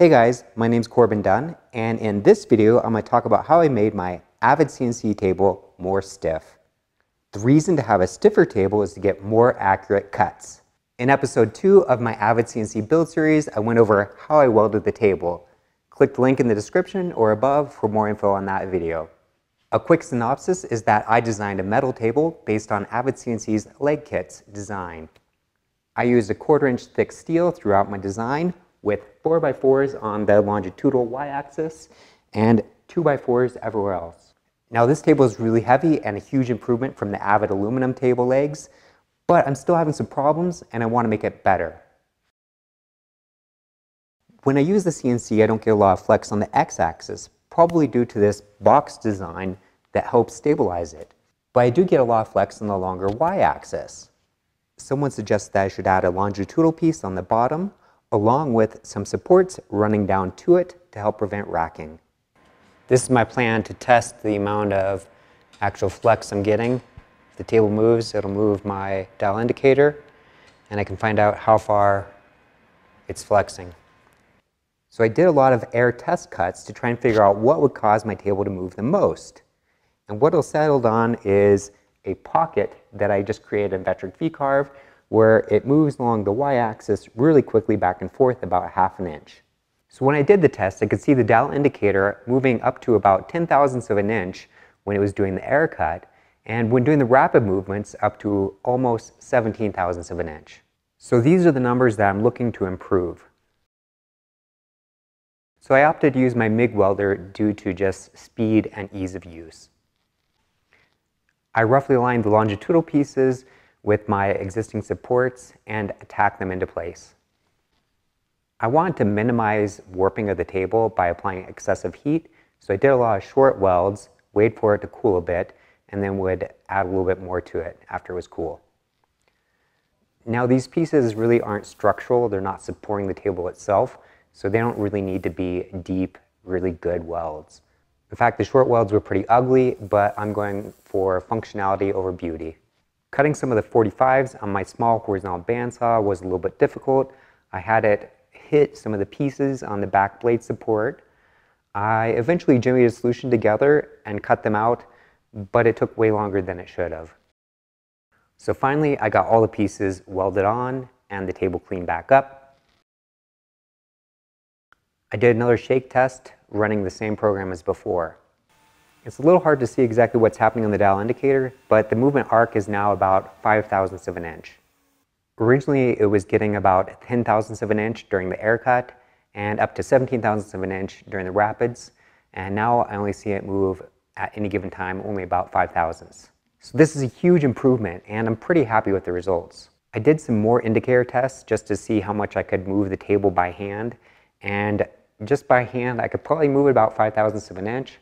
Hey guys, my name's Corbin Dunn, and in this video, I'm going to talk about how I made my Avid CNC table more stiff. The reason to have a stiffer table is to get more accurate cuts. In episode 2 of my Avid CNC build series, I went over how I welded the table. Click the link in the description or above for more info on that video. A quick synopsis is that I designed a metal table based on Avid CNC's leg kits design. I used a quarter inch thick steel throughout my design with 4x4s on the longitudinal y-axis and 2x4s everywhere else. Now this table is really heavy and a huge improvement from the Avid aluminum table legs, but I'm still having some problems and I want to make it better. When I use the CNC, I don't get a lot of flex on the x-axis, probably due to this box design that helps stabilize it. But I do get a lot of flex on the longer y-axis. Someone suggests that I should add a longitudinal piece on the bottom along with some supports running down to it to help prevent racking. This is my plan to test the amount of actual flex I'm getting. If the table moves, it'll move my dial indicator and I can find out how far it's flexing. So I did a lot of air test cuts to try and figure out what would cause my table to move the most. And what I settled on is a pocket that I just created in Vectric V-Carve where it moves along the y-axis really quickly back and forth about half an inch. So when I did the test, I could see the dial indicator moving up to about 10 thousandths of an inch when it was doing the air cut, and when doing the rapid movements up to almost 17 thousandths of an inch. So these are the numbers that I'm looking to improve. So I opted to use my MIG welder due to just speed and ease of use. I roughly aligned the longitudinal pieces with my existing supports and tack them into place. I wanted to minimize warping of the table by applying excessive heat, so I did a lot of short welds, wait for it to cool a bit, and then would add a little bit more to it after it was cool. Now these pieces really aren't structural, they're not supporting the table itself, so they don't really need to be deep, really good welds. In fact, the short welds were pretty ugly, but I'm going for functionality over beauty. Cutting some of the 45s on my small horizontal bandsaw was a little bit difficult. I had it hit some of the pieces on the back blade support. I eventually jimmied a solution together and cut them out, but it took way longer than it should have. So finally, I got all the pieces welded on and the table cleaned back up. I did another shake test running the same program as before. It's a little hard to see exactly what's happening on the dial indicator, but the movement arc is now about 5 thousandths of an inch. Originally, it was getting about 10 thousandths of an inch during the air cut and up to 17 thousandths of an inch during the rapids, and now I only see it move at any given time only about 5 thousandths. So this is a huge improvement, and I'm pretty happy with the results. I did some more indicator tests just to see how much I could move the table by hand, and just by hand, I could probably move it about 5 thousandths of an inch,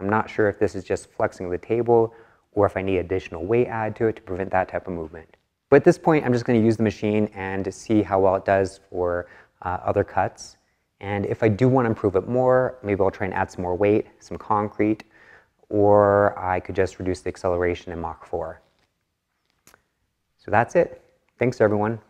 I'm not sure if this is just flexing the table or if I need additional weight added to it to prevent that type of movement. But at this point, I'm just going to use the machine and see how well it does for uh, other cuts. And if I do want to improve it more, maybe I'll try and add some more weight, some concrete, or I could just reduce the acceleration in Mach 4. So that's it. Thanks everyone.